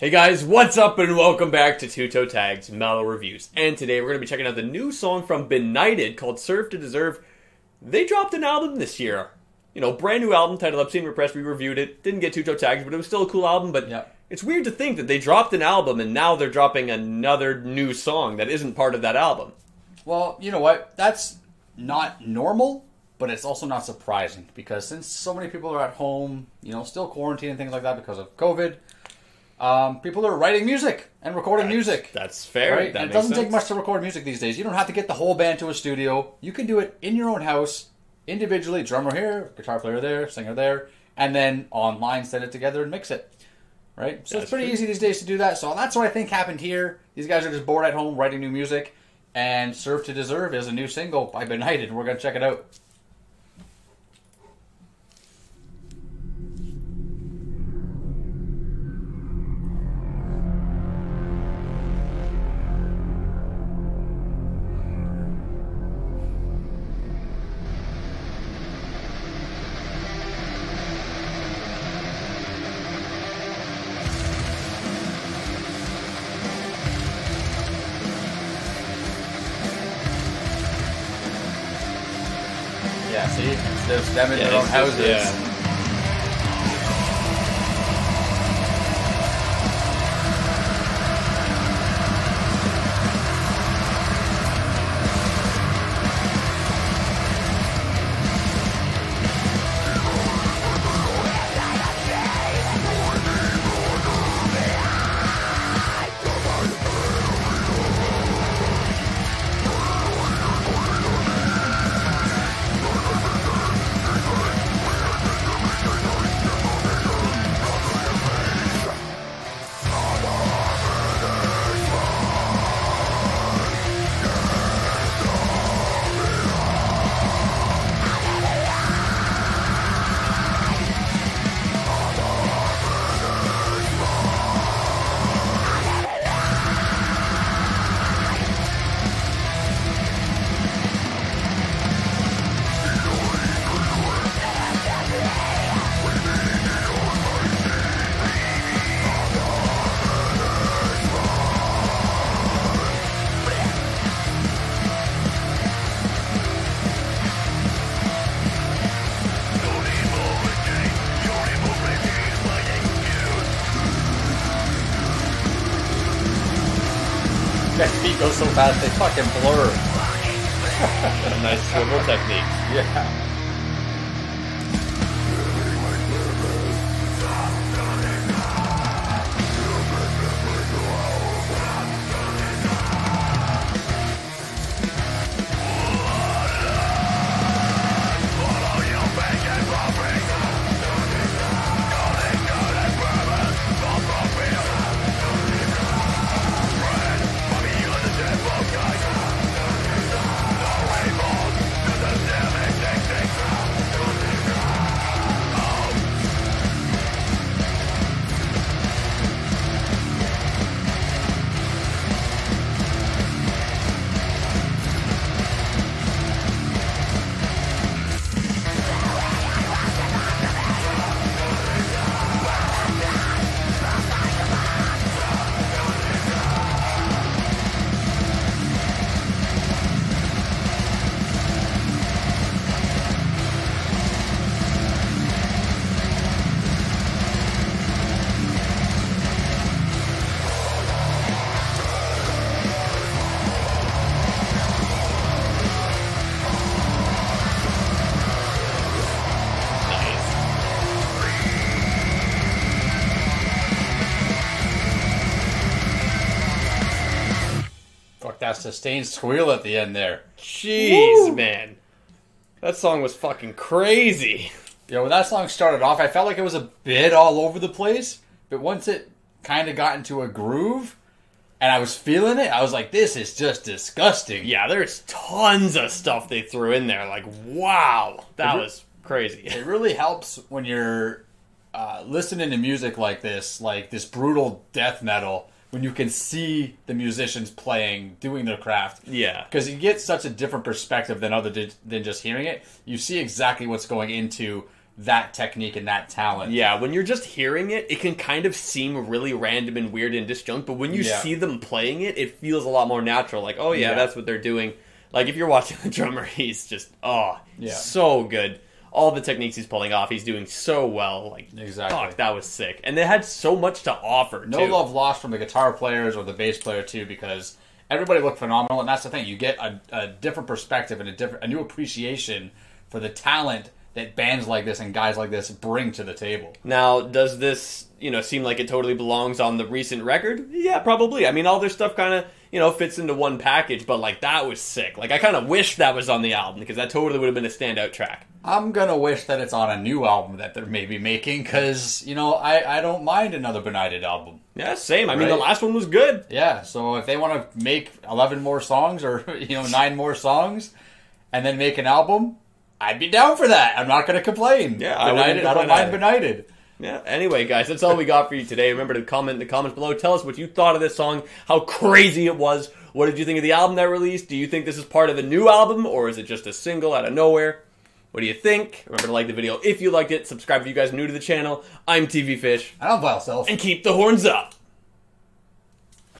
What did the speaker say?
Hey guys, what's up and welcome back to Two Toe Tags Metal Reviews. And today we're going to be checking out the new song from Benighted called Serve to Deserve. They dropped an album this year. You know, brand new album titled Obscene Repressed. We reviewed it. Didn't get Two Toe Tags, but it was still a cool album. But Yep. it's weird to think that they dropped an album and now they're dropping another new song that isn't part of that album. Well, you know what? That's not normal, but it's also not surprising because since so many people are at home, you know, still quarantined and things like that because of COVID, um, people are writing music and recording music. That's fair. Right? That and it doesn't take much to record music these days. You don't have to get the whole band to a studio. You can do it in your own house, individually, drummer here, guitar player there, singer there, and then online set it together and mix it. Right? So That's it's pretty true. easy these days to do that. So that's what I think happened here. These guys are just bored at home writing new music, and Serve to Deserve is a new single by Benighted, and we're going to check it out. Yeah, see? It's just them in Yeah, their own it's just- houses. yeah. That feet go so fast, they fucking blur. A nice swivel technique. Yeah. Fuck that sustained squeal at the end there. Jeez, Woo! man. That song was fucking crazy. Yeah, when that song started off, I felt like it was a bit all over the place, but once it kind of got into a groove and I was feeling it, I was like, this is just disgusting. Yeah, there's tons of stuff they threw in there. Like, wow, that re- was crazy. It really helps when you're uh, listening to music like this, like this brutal death metal, when you can see the musicians playing, doing their craft. Yeah. because you get such a different perspective than other than just hearing it. You see exactly what's going into that technique and that talent. Yeah, when you're just hearing it, it can kind of seem really random and weird and disjunct, but when you Yeah. see them playing it, it feels a lot more natural. Like, oh yeah, Yeah. that's what they're doing. Like if you're watching the drummer, he's just oh, Yeah. so good. All the techniques he's pulling off, he's doing so well. Like Exactly. fuck, that was sick. And they had so much to offer. No too. love lost from the guitar players or the bass player too, because everybody looked phenomenal, and that's the thing. You get a, a different perspective and a different, a new appreciation for the talent that bands like this and guys like this bring to the table. Now, does this, you know, seem like it totally belongs on the recent record? Yeah, probably. I mean, all their stuff kind of, you know, fits into one package, but like that was sick. Like I kind of wish that was on the album because that totally would have been a standout track. I'm gonna wish that it's on a new album that they're maybe making, because you know I, I don't mind another Benighted album. Yeah, same. I mean, the last one was good. Yeah, so if they want to make 11 more songs or you know nine more songs, and then make an album, I'd be down for that. I'm not gonna complain. Yeah, I Benighted, I, don't mind either. Benighted. Yeah. Anyway, guys, that's all we got for you today. Remember to comment in the comments below. Tell us what you thought of this song, how crazy it was. What did you think of the album that released? Do you think this is part of a new album, or is it just a single out of nowhere? What do you think? Remember to like the video if you liked it. Subscribe if you guys are new to the channel. I'm TV Fish. I don't buy myself. and keep the horns up.